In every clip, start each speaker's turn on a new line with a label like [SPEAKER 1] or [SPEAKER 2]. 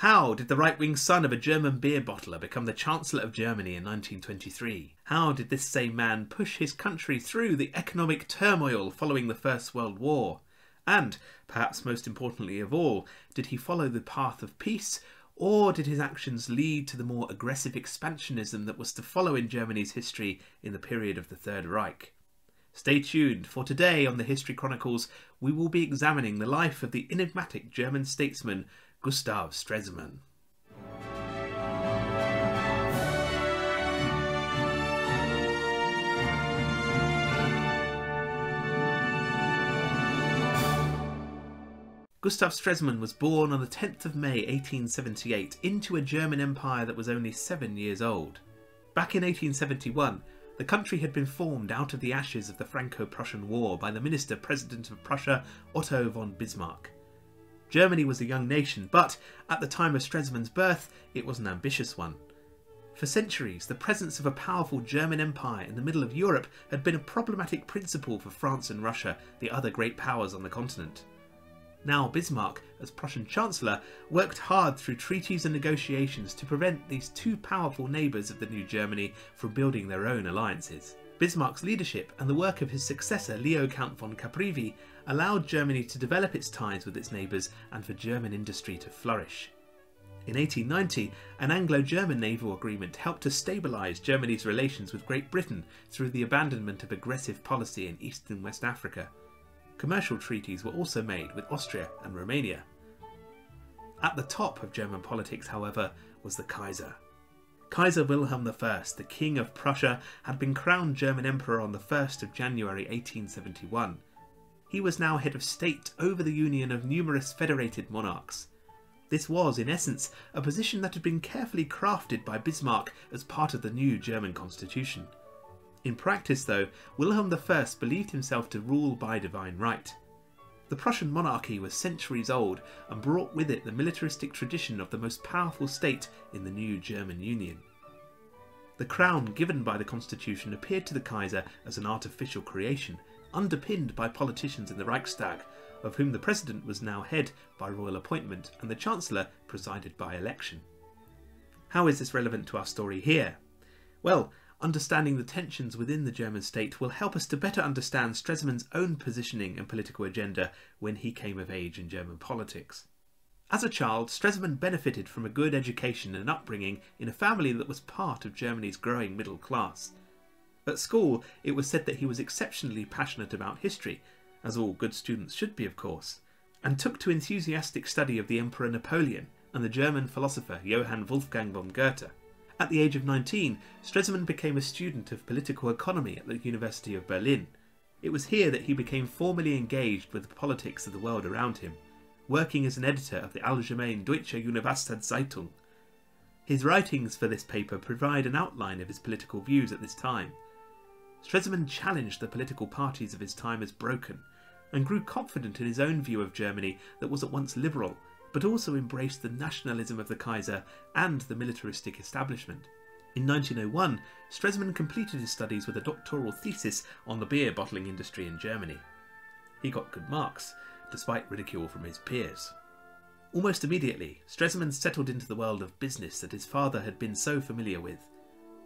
[SPEAKER 1] How did the right wing son of a German beer bottler become the Chancellor of Germany in 1923? How did this same man push his country through the economic turmoil following the First World War? And, perhaps most importantly of all, did he follow the path of peace, or did his actions lead to the more aggressive expansionism that was to follow in Germany's history in the period of the Third Reich? Stay tuned, for today on the History Chronicles, we will be examining the life of the enigmatic German statesman Gustav Stresemann. Gustav Stresemann was born on the 10th of May 1878 into a German empire that was only seven years old. Back in 1871, the country had been formed out of the ashes of the Franco-Prussian War by the Minister President of Prussia Otto von Bismarck. Germany was a young nation, but at the time of Stresemann's birth, it was an ambitious one. For centuries, the presence of a powerful German empire in the middle of Europe had been a problematic principle for France and Russia, the other great powers on the continent. Now Bismarck, as Prussian Chancellor, worked hard through treaties and negotiations to prevent these two powerful neighbours of the new Germany from building their own alliances. Bismarck's leadership and the work of his successor Leo Count von Caprivi allowed Germany to develop its ties with its neighbours and for German industry to flourish. In 1890, an Anglo-German naval agreement helped to stabilise Germany's relations with Great Britain through the abandonment of aggressive policy in East and West Africa. Commercial treaties were also made with Austria and Romania. At the top of German politics, however, was the Kaiser. Kaiser Wilhelm I, the King of Prussia, had been crowned German Emperor on the 1st of January 1871 he was now head of state over the union of numerous federated monarchs. This was, in essence, a position that had been carefully crafted by Bismarck as part of the new German constitution. In practice, though, Wilhelm I believed himself to rule by divine right. The Prussian monarchy was centuries old and brought with it the militaristic tradition of the most powerful state in the new German Union. The crown given by the constitution appeared to the Kaiser as an artificial creation underpinned by politicians in the Reichstag, of whom the President was now head by royal appointment and the Chancellor presided by election. How is this relevant to our story here? Well, understanding the tensions within the German state will help us to better understand Stresemann's own positioning and political agenda when he came of age in German politics. As a child, Stresemann benefited from a good education and upbringing in a family that was part of Germany's growing middle class. At school, it was said that he was exceptionally passionate about history, as all good students should be, of course, and took to enthusiastic study of the Emperor Napoleon and the German philosopher Johann Wolfgang von Goethe. At the age of 19, Stresemann became a student of political economy at the University of Berlin. It was here that he became formally engaged with the politics of the world around him, working as an editor of the Allgemeine Deutsche Universitätszeitung. His writings for this paper provide an outline of his political views at this time, Stresemann challenged the political parties of his time as broken, and grew confident in his own view of Germany that was at once liberal, but also embraced the nationalism of the Kaiser and the militaristic establishment. In 1901, Stresemann completed his studies with a doctoral thesis on the beer bottling industry in Germany. He got good marks, despite ridicule from his peers. Almost immediately, Stresemann settled into the world of business that his father had been so familiar with.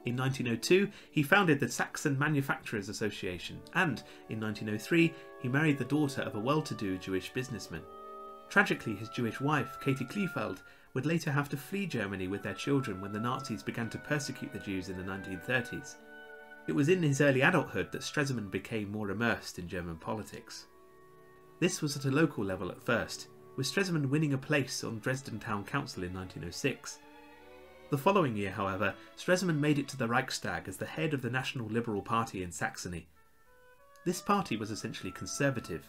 [SPEAKER 1] In 1902, he founded the Saxon Manufacturers Association, and in 1903, he married the daughter of a well to do Jewish businessman. Tragically, his Jewish wife, Katie Kleefeld, would later have to flee Germany with their children when the Nazis began to persecute the Jews in the 1930s. It was in his early adulthood that Stresemann became more immersed in German politics. This was at a local level at first, with Stresemann winning a place on Dresden Town Council in 1906. The following year, however, Stresemann made it to the Reichstag as the head of the National Liberal Party in Saxony. This party was essentially conservative.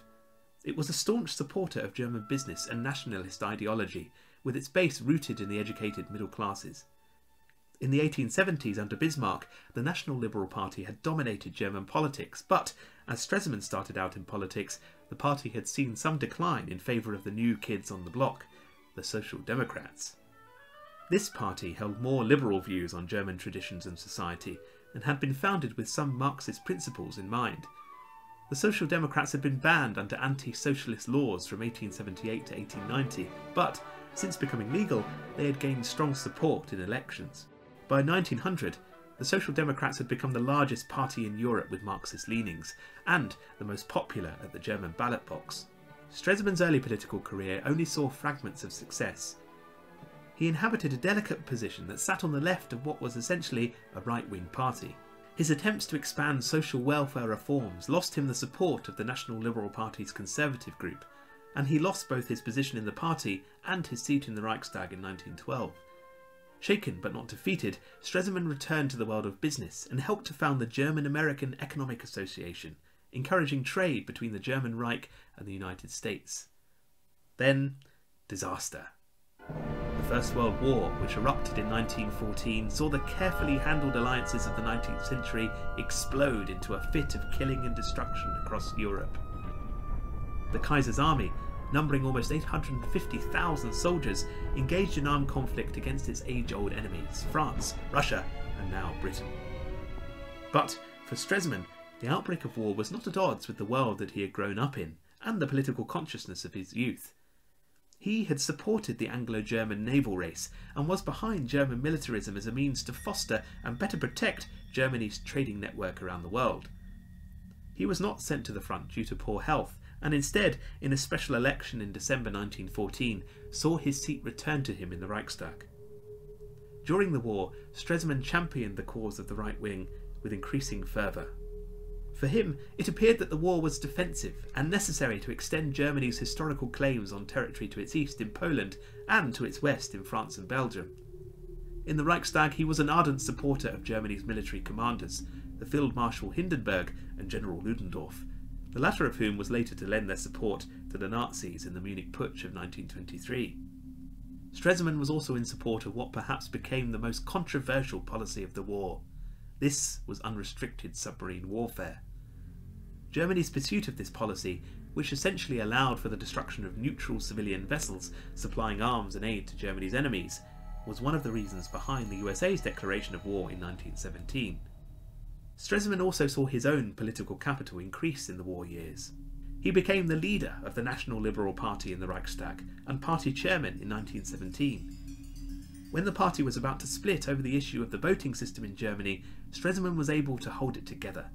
[SPEAKER 1] It was a staunch supporter of German business and nationalist ideology, with its base rooted in the educated middle classes. In the 1870s, under Bismarck, the National Liberal Party had dominated German politics, but as Stresemann started out in politics, the party had seen some decline in favour of the new kids on the block, the Social Democrats. This party held more liberal views on German traditions and society, and had been founded with some Marxist principles in mind. The Social Democrats had been banned under anti socialist laws from 1878 to 1890, but Since becoming legal, they had gained strong support in elections. By 1900, the Social Democrats had become the largest party in Europe with Marxist leanings, and the most popular at the German ballot box. Stresemann's early political career only saw fragments of success. He inhabited a delicate position that sat on the left of what was essentially a right wing party. His attempts to expand social welfare reforms lost him the support of the National Liberal Party's conservative group, and he lost both his position in the party and his seat in the Reichstag in 1912. Shaken but not defeated, Stresemann returned to the world of business and helped to found the German American Economic Association, encouraging trade between the German Reich and the United States. Then, disaster. First World War, which erupted in 1914, saw the carefully handled alliances of the 19th century explode into a fit of killing and destruction across Europe. The Kaiser's army numbering almost 850,000 soldiers, engaged in armed conflict against its age old enemies France, Russia, and now Britain. But for Stresemann, the outbreak of war was not at odds with the world that he had grown up in and the political consciousness of his youth. He had supported the Anglo German naval race and was behind German militarism as a means to foster and better protect Germany's trading network around the world. He was not sent to the front due to poor health, and instead, in a special election in December 1914, saw his seat returned to him in the Reichstag. During the war, Stresemann championed the cause of the right wing with increasing fervour. For him, it appeared that the war was defensive and necessary to extend Germany's historical claims on territory to its east in Poland and to its west in France and Belgium. In the Reichstag, he was an ardent supporter of Germany's military commanders, the Field Marshal Hindenburg and General Ludendorff, the latter of whom was later to lend their support to the Nazis in the Munich Putsch of 1923. Stresemann was also in support of what perhaps became the most controversial policy of the war. This was unrestricted submarine warfare. Germany's pursuit of this policy, which essentially allowed for the destruction of neutral civilian vessels supplying arms and aid to Germany's enemies, was one of the reasons behind the USA's declaration of war in 1917. Stresemann also saw his own political capital increase in the war years. He became the leader of the National Liberal Party in the Reichstag and party chairman in 1917. When the party was about to split over the issue of the voting system in Germany, Stresemann was able to hold it together.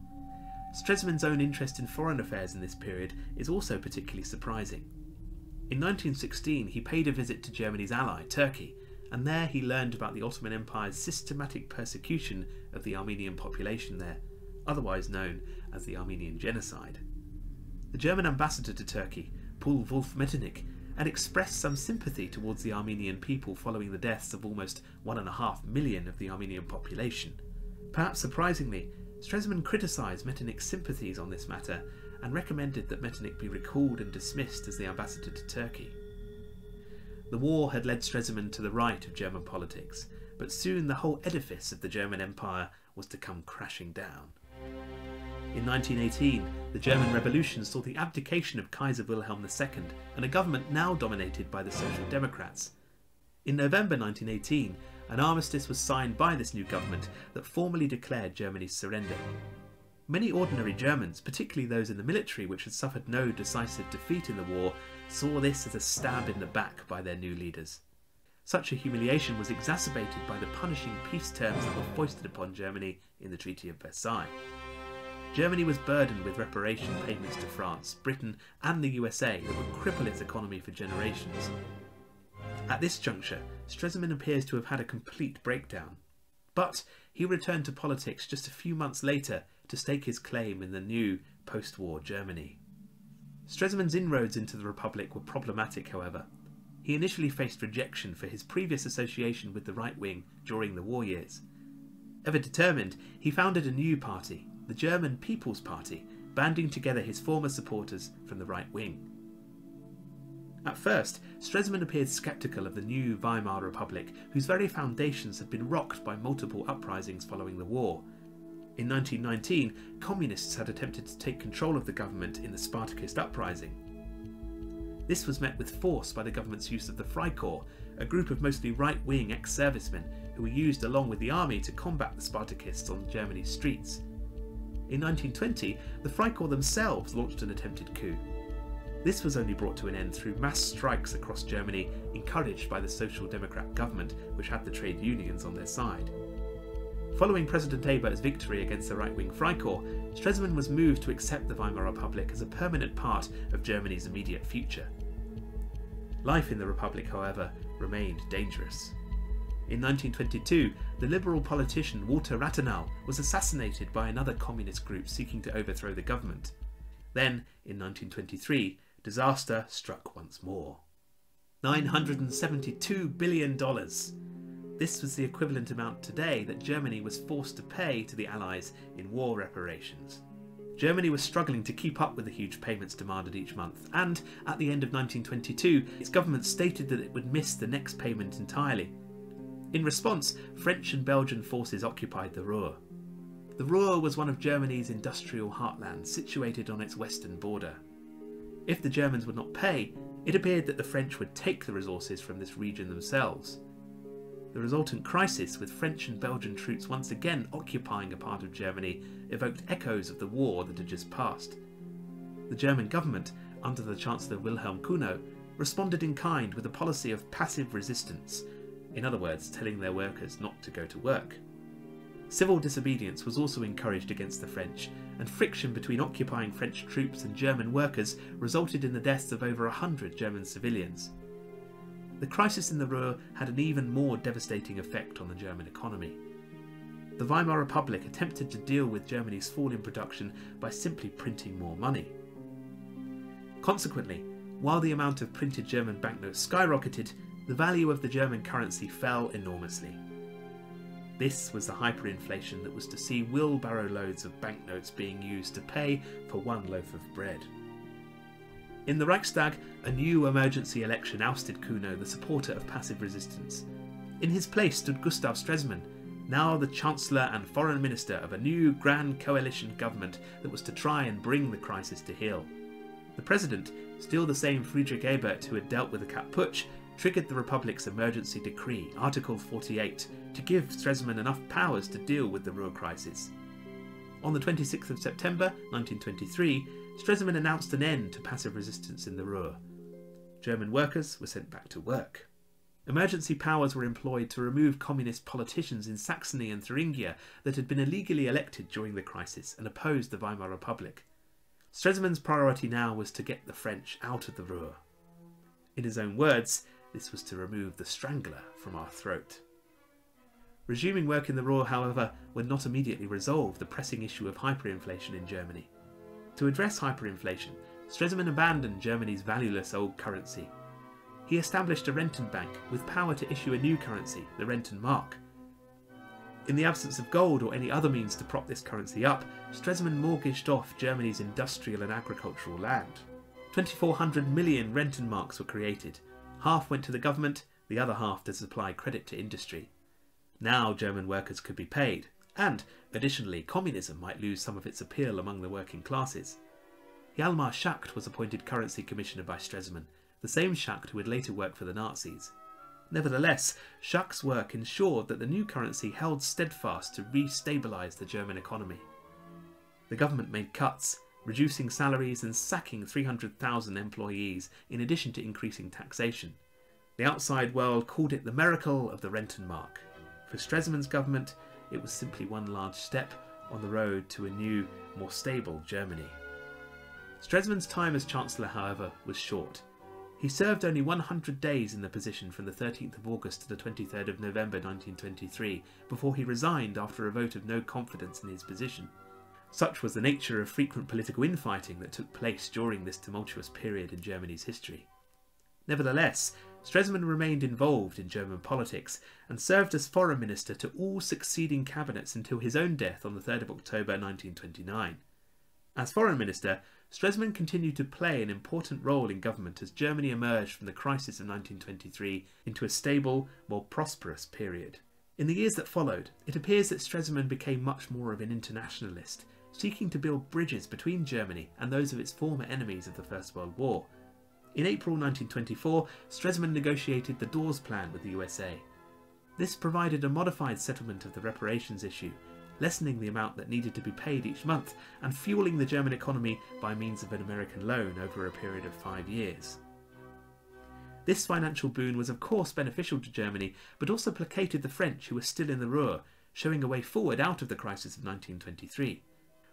[SPEAKER 1] Stresemann's own interest in foreign affairs in this period is also particularly surprising. In 1916, he paid a visit to Germany's ally, Turkey, and there he learned about the Ottoman Empire's systematic persecution of the Armenian population there, otherwise known as the Armenian Genocide. The German ambassador to Turkey, Paul Wolff Metternich, had expressed some sympathy towards the Armenian people following the deaths of almost one and a half million of the Armenian population. Perhaps surprisingly, Stresemann criticised Metternich's sympathies on this matter and recommended that Metternich be recalled and dismissed as the ambassador to Turkey. The war had led Stresemann to the right of German politics, but soon the whole edifice of the German Empire was to come crashing down. In 1918, the German Revolution saw the abdication of Kaiser Wilhelm II and a government now dominated by the Social Democrats. In November 1918, an armistice was signed by this new government that formally declared Germany's surrender. Many ordinary Germans, particularly those in the military which had suffered no decisive defeat in the war, saw this as a stab in the back by their new leaders. Such a humiliation was exacerbated by the punishing peace terms that were foisted upon Germany in the Treaty of Versailles. Germany was burdened with reparation payments to France, Britain, and the USA that would cripple its economy for generations. At this juncture, Stresemann appears to have had a complete breakdown. But he returned to politics just a few months later to stake his claim in the new post war Germany. Stresemann's inroads into the Republic were problematic, however. He initially faced rejection for his previous association with the right wing during the war years. Ever determined, he founded a new party, the German People's Party, banding together his former supporters from the right wing. At first, Stresemann appeared sceptical of the new Weimar Republic, whose very foundations had been rocked by multiple uprisings following the war, in 1919, communists had attempted to take control of the government in the Spartacist uprising. This was met with force by the government's use of the Freikorps, a group of mostly right wing ex servicemen who were used along with the army to combat the Spartacists on Germany's streets. In 1920, the Freikorps themselves launched an attempted coup. This was only brought to an end through mass strikes across Germany, encouraged by the Social Democrat government, which had the trade unions on their side. Following President Ebert's victory against the right wing Freikorps, Stresemann was moved to accept the Weimar Republic as a permanent part of Germany's immediate future. Life in the Republic, however, remained dangerous. In 1922, the liberal politician Walther Rathenau was assassinated by another communist group seeking to overthrow the government. Then, in 1923, disaster struck once more. $972 billion. This was the equivalent amount today that Germany was forced to pay to the Allies in war reparations. Germany was struggling to keep up with the huge payments demanded each month, and at the end of 1922, its government stated that it would miss the next payment entirely. In response, French and Belgian forces occupied the Ruhr. The Ruhr was one of Germany's industrial heartlands, situated on its western border. If the Germans would not pay, it appeared that the French would take the resources from this region themselves. The resultant crisis, with French and Belgian troops once again occupying a part of Germany, evoked echoes of the war that had just passed. The German government, under the Chancellor Wilhelm Cuno, responded in kind with a policy of passive resistance, in other words, telling their workers not to go to work. Civil disobedience was also encouraged against the French, and friction between occupying French troops and German workers resulted in the deaths of over a hundred German civilians. The crisis in the Ruhr had an even more devastating effect on the German economy. The Weimar Republic attempted to deal with Germany's fall in production by simply printing more money. Consequently, while the amount of printed German banknotes skyrocketed, the value of the German currency fell enormously. This was the hyperinflation that was to see wheelbarrow loads of banknotes being used to pay for one loaf of bread. In the Reichstag, a new emergency election ousted Cuno, the supporter of passive resistance. In his place stood Gustav Stresemann, now the Chancellor and Foreign Minister of a new Grand Coalition government that was to try and bring the crisis to heel. The President, still the same Friedrich Ebert who had dealt with the Putsch, triggered the Republic's emergency decree, Article 48, to give Stresemann enough powers to deal with the Ruhr crisis. On the 26th of September 1923, Stresemann announced an end to passive resistance in the Ruhr. German workers were sent back to work. Emergency powers were employed to remove communist politicians in Saxony and Thuringia that had been illegally elected during the crisis and opposed the Weimar Republic. Stresemann's priority now was to get the French out of the Ruhr. In his own words, this was to remove the strangler from our throat. Resuming work in the Ruhr, however, would not immediately resolve the pressing issue of hyperinflation in Germany. To address hyperinflation, Stresemann abandoned Germany's valueless old currency. He established a Rentenbank with power to issue a new currency, the Rentenmark. In the absence of gold or any other means to prop this currency up, Stresemann mortgaged off Germany's industrial and agricultural land. 2,400 million Rentenmarks were created, Half went to the government, the other half to supply credit to industry. Now German workers could be paid, and, additionally, communism might lose some of its appeal among the working classes. Hjalmar Schacht was appointed currency commissioner by Stresemann, the same Schacht who would later work for the Nazis. Nevertheless, Schacht's work ensured that the new currency held steadfast to re-stabilise the German economy. The government made cuts, reducing salaries and sacking 300,000 employees, in addition to increasing taxation. The outside world called it the miracle of the Rentenmark. For Stresemann's government, it was simply one large step on the road to a new, more stable Germany. Stresemann's time as Chancellor, however, was short. He served only 100 days in the position from the 13th of August to the 23rd of November 1923 before he resigned after a vote of no confidence in his position. Such was the nature of frequent political infighting that took place during this tumultuous period in Germany's history. Nevertheless, Stresemann remained involved in German politics and served as foreign minister to all succeeding cabinets until his own death on the 3rd of October 1929. As foreign minister, Stresemann continued to play an important role in government as Germany emerged from the crisis of 1923 into a stable, more prosperous period. In the years that followed, it appears that Stresemann became much more of an internationalist seeking to build bridges between Germany and those of its former enemies of the First World War. In April 1924, Stresemann negotiated the Dawes Plan with the USA. This provided a modified settlement of the reparations issue, lessening the amount that needed to be paid each month and fueling the German economy by means of an American loan over a period of five years. This financial boon was of course beneficial to Germany, but also placated the French who were still in the Ruhr, showing a way forward out of the crisis of 1923.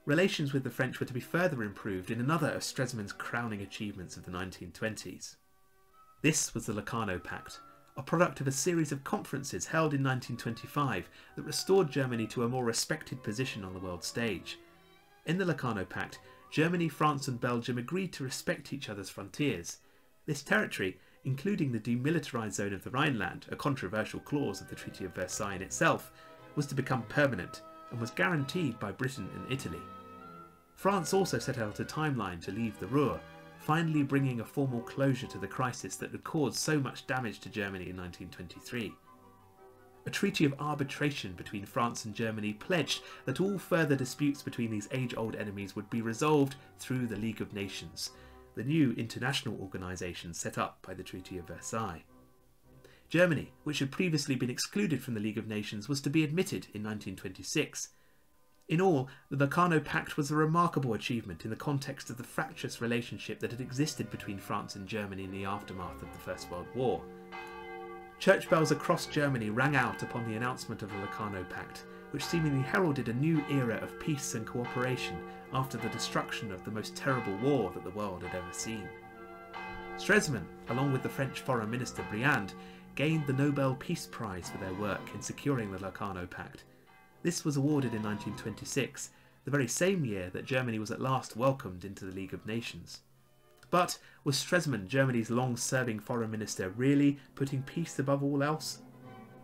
[SPEAKER 1] Relations with the French were to be further improved in another of Stresemann's crowning achievements of the 1920s. This was the Locarno Pact, a product of a series of conferences held in 1925 that restored Germany to a more respected position on the world stage. In the Locarno Pact, Germany, France, and Belgium agreed to respect each other's frontiers. This territory, including the demilitarised zone of the Rhineland, a controversial clause of the Treaty of Versailles in itself, was to become permanent and was guaranteed by Britain and Italy. France also set out a timeline to leave the Ruhr, finally bringing a formal closure to the crisis that had caused so much damage to Germany in 1923. A treaty of arbitration between France and Germany pledged that all further disputes between these age old enemies would be resolved through the League of Nations, the new international organisation set up by the Treaty of Versailles. Germany, which had previously been excluded from the League of Nations, was to be admitted in 1926. In all, the Locarno Pact was a remarkable achievement in the context of the fractious relationship that had existed between France and Germany in the aftermath of the First World War. Church bells across Germany rang out upon the announcement of the Locarno Pact, which seemingly heralded a new era of peace and cooperation after the destruction of the most terrible war that the world had ever seen. Stresemann, along with the French Foreign Minister Briand, gained the Nobel Peace Prize for their work in securing the Locarno Pact. This was awarded in 1926, the very same year that Germany was at last welcomed into the League of Nations. But was Stresemann, Germany's long serving foreign minister, really putting peace above all else?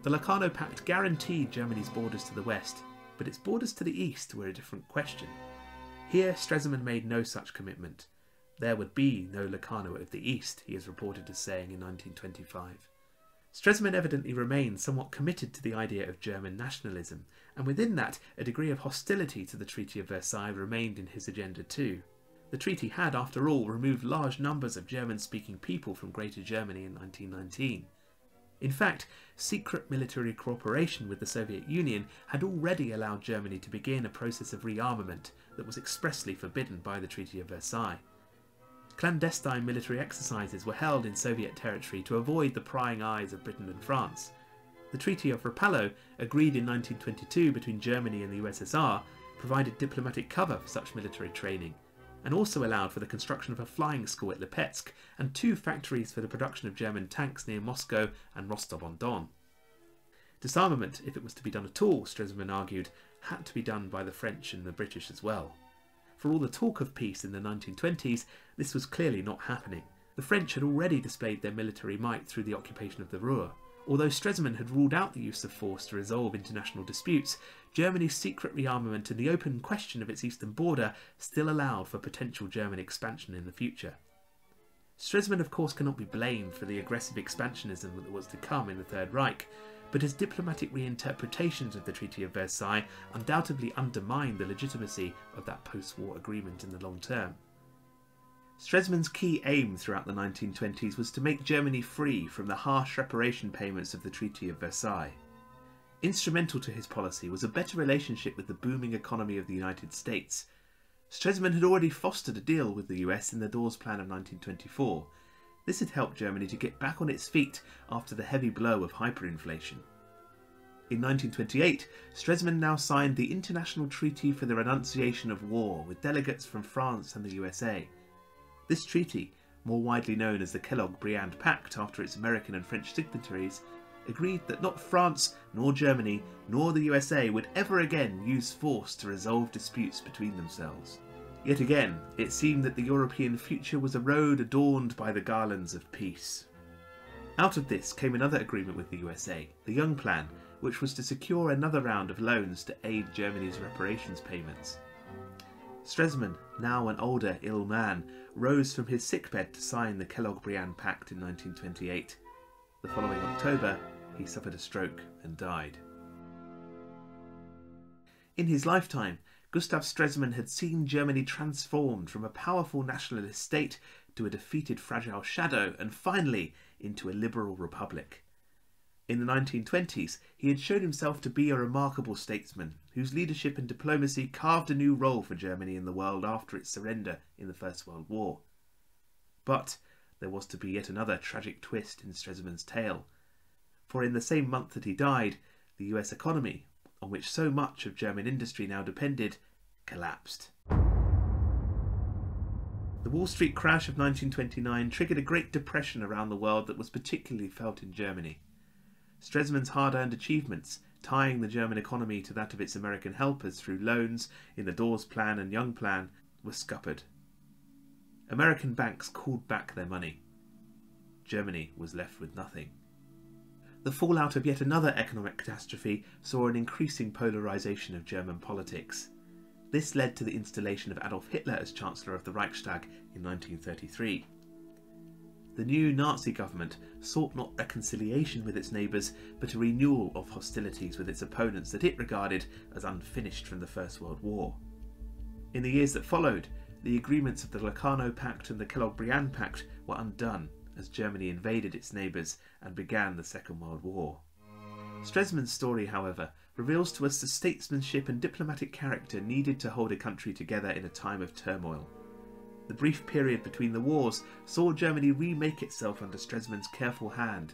[SPEAKER 1] The Locarno Pact guaranteed Germany's borders to the west, but its borders to the east were a different question. Here, Stresemann made no such commitment. There would be no Locarno of the east, he is reported as saying in 1925. Stresemann evidently remained somewhat committed to the idea of German nationalism, and within that, a degree of hostility to the Treaty of Versailles remained in his agenda too. The treaty had, after all, removed large numbers of German speaking people from Greater Germany in 1919. In fact, secret military cooperation with the Soviet Union had already allowed Germany to begin a process of rearmament that was expressly forbidden by the Treaty of Versailles. Clandestine military exercises were held in Soviet territory to avoid the prying eyes of Britain and France. The Treaty of Rapallo, agreed in 1922 between Germany and the USSR, provided diplomatic cover for such military training, and also allowed for the construction of a flying school at Lipetsk and two factories for the production of German tanks near Moscow and Rostov-on-Don. Disarmament, if it was to be done at all, Stresemann argued, had to be done by the French and the British as well. For all the talk of peace in the 1920s, this was clearly not happening. The French had already displayed their military might through the occupation of the Ruhr. Although Stresemann had ruled out the use of force to resolve international disputes, Germany's secret rearmament and the open question of its eastern border still allowed for potential German expansion in the future. Stresemann, of course, cannot be blamed for the aggressive expansionism that was to come in the Third Reich, but his diplomatic reinterpretations of the Treaty of Versailles undoubtedly undermined the legitimacy of that post war agreement in the long term. Stresemann's key aim throughout the 1920s was to make Germany free from the harsh reparation payments of the Treaty of Versailles. Instrumental to his policy was a better relationship with the booming economy of the United States. Stresemann had already fostered a deal with the US in the Dawes Plan of 1924, this had helped Germany to get back on its feet after the heavy blow of hyperinflation. In 1928, Stresemann now signed the International Treaty for the Renunciation of War with delegates from France and the USA. This treaty, more widely known as the Kellogg-Briand Pact after its American and French signatories, agreed that not France, nor Germany, nor the USA would ever again use force to resolve disputes between themselves. Yet again, it seemed that the European future was a road adorned by the garlands of peace. Out of this came another agreement with the USA, the Young Plan, which was to secure another round of loans to aid Germany's reparations payments. Stresemann, now an older, ill man, rose from his sickbed to sign the Kellogg-Briand Pact in 1928. The following October, he suffered a stroke and died. In his lifetime, Gustav Stresemann had seen Germany transformed from a powerful nationalist state to a defeated fragile shadow and finally into a liberal republic. In the 1920s, he had shown himself to be a remarkable statesman whose leadership and diplomacy carved a new role for Germany in the world after its surrender in the First World War. But there was to be yet another tragic twist in Stresemann's tale. For in the same month that he died, the US economy, on which so much of German industry now depended, collapsed. The Wall Street crash of 1929 triggered a Great Depression around the world that was particularly felt in Germany. Stresemann's hard earned achievements, tying the German economy to that of its American helpers through loans in the Dawes Plan and Young Plan, were scuppered. American banks called back their money. Germany was left with nothing. The fallout of yet another economic catastrophe saw an increasing polarisation of German politics. This led to the installation of Adolf Hitler as Chancellor of the Reichstag in 1933 the new Nazi government sought not reconciliation with its neighbours, but a renewal of hostilities with its opponents that it regarded as unfinished from the First World War. In the years that followed, the agreements of the Locarno Pact and the Kellogg-Briand Pact were undone as Germany invaded its neighbours and began the Second World War. Stresemann's story, however, reveals to us the statesmanship and diplomatic character needed to hold a country together in a time of turmoil. The brief period between the wars saw Germany remake itself under Stresemann's careful hand,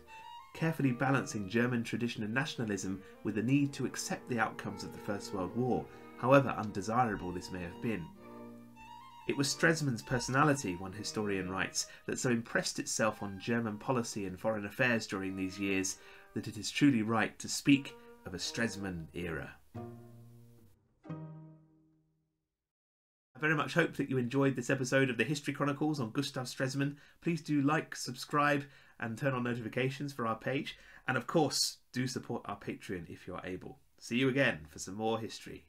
[SPEAKER 1] carefully balancing German tradition and nationalism with the need to accept the outcomes of the First World War, however undesirable this may have been. It was Stresemann's personality, one historian writes, that so impressed itself on German policy and foreign affairs during these years that it is truly right to speak of a Stresemann era. I very much hope that you enjoyed this episode of the History Chronicles on Gustav Stresemann. Please do like, subscribe, and turn on notifications for our page. And of course, do support our Patreon if you're able. See you again for some more history.